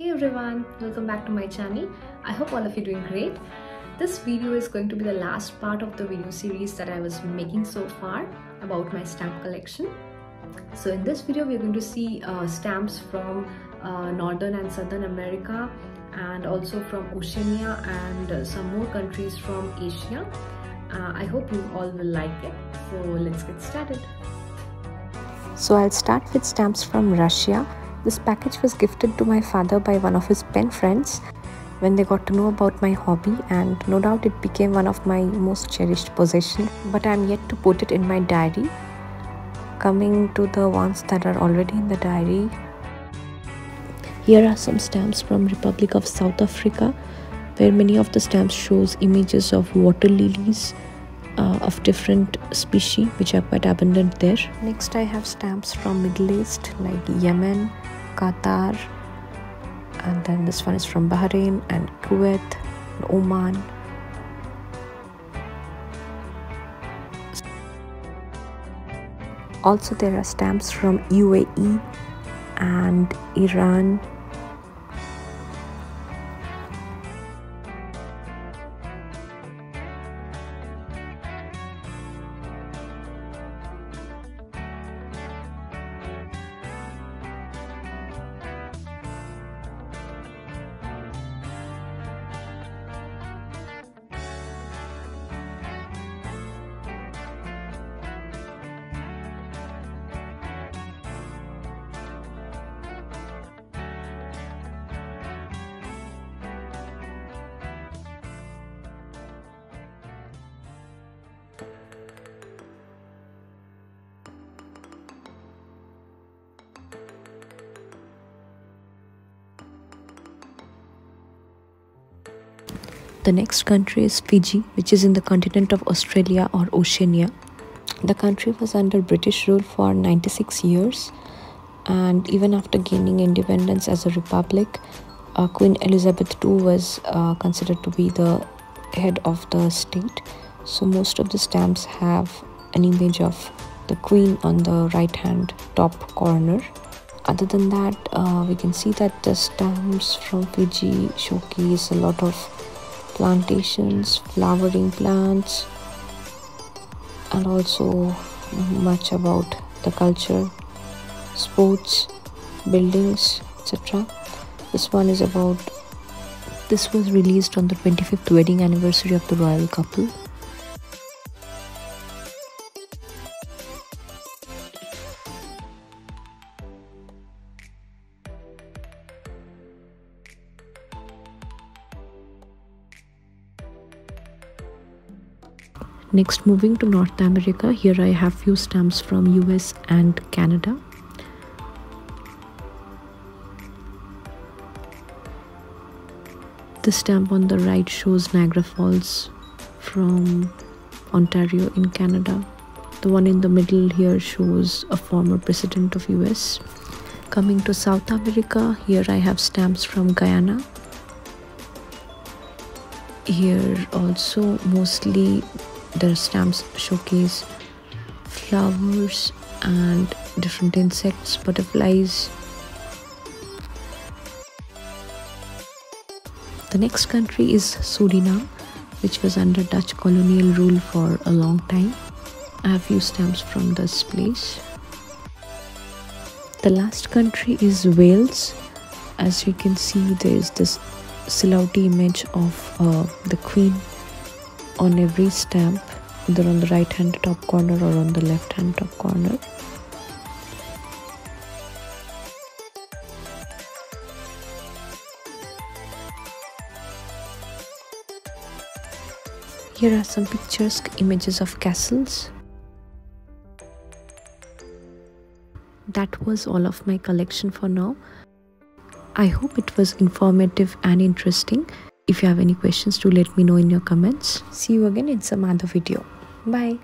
Hey everyone, welcome back to my channel. I hope all of you doing great. This video is going to be the last part of the video series that I was making so far about my stamp collection. So in this video, we're going to see uh, stamps from uh, Northern and Southern America and also from Oceania and uh, some more countries from Asia. Uh, I hope you all will like it. So let's get started. So I'll start with stamps from Russia. This package was gifted to my father by one of his pen friends when they got to know about my hobby and no doubt it became one of my most cherished possessions but I'm yet to put it in my diary. Coming to the ones that are already in the diary. Here are some stamps from Republic of South Africa where many of the stamps shows images of water lilies uh, of different species which are quite abundant there. Next I have stamps from Middle East like Yemen, Qatar and then this one is from Bahrain and Kuwait, and Oman. Also there are stamps from UAE and Iran The next country is Fiji, which is in the continent of Australia or Oceania. The country was under British rule for 96 years, and even after gaining independence as a republic, uh, Queen Elizabeth II was uh, considered to be the head of the state. So, most of the stamps have an image of the queen on the right hand top corner. Other than that, uh, we can see that the stamps from Fiji showcase a lot of plantations, flowering plants, and also much about the culture, sports, buildings, etc. This one is about this was released on the 25th wedding anniversary of the royal couple. Next moving to North America, here I have few stamps from US and Canada. The stamp on the right shows Niagara Falls from Ontario in Canada. The one in the middle here shows a former president of US. Coming to South America, here I have stamps from Guyana. Here also mostly the stamps showcase flowers and different insects, butterflies. The next country is Suriname, which was under Dutch colonial rule for a long time. I have few stamps from this place. The last country is Wales. As you can see, there is this silhouette image of uh, the Queen on every stamp either on the right hand top corner or on the left hand top corner. Here are some picturesque images of castles. That was all of my collection for now. I hope it was informative and interesting if you have any questions, do let me know in your comments. See you again in some other video. Bye.